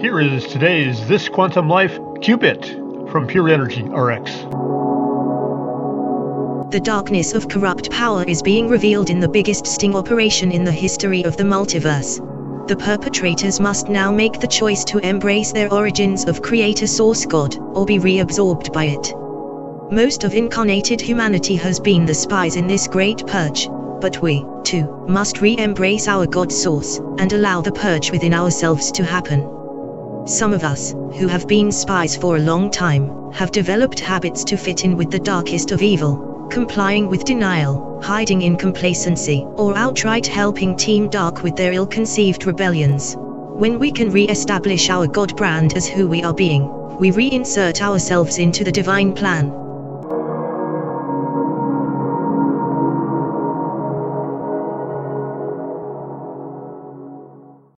Here is today's This Quantum Life Qubit from Pure Energy RX. The darkness of corrupt power is being revealed in the biggest sting operation in the history of the multiverse. The perpetrators must now make the choice to embrace their origins of Creator Source God, or be reabsorbed by it. Most of incarnated humanity has been the spies in this great purge, but we, too, must re-embrace our God Source, and allow the purge within ourselves to happen. Some of us, who have been spies for a long time, have developed habits to fit in with the darkest of evil, complying with denial, hiding in complacency, or outright helping Team Dark with their ill-conceived rebellions. When we can re-establish our God brand as who we are being, we reinsert ourselves into the divine plan,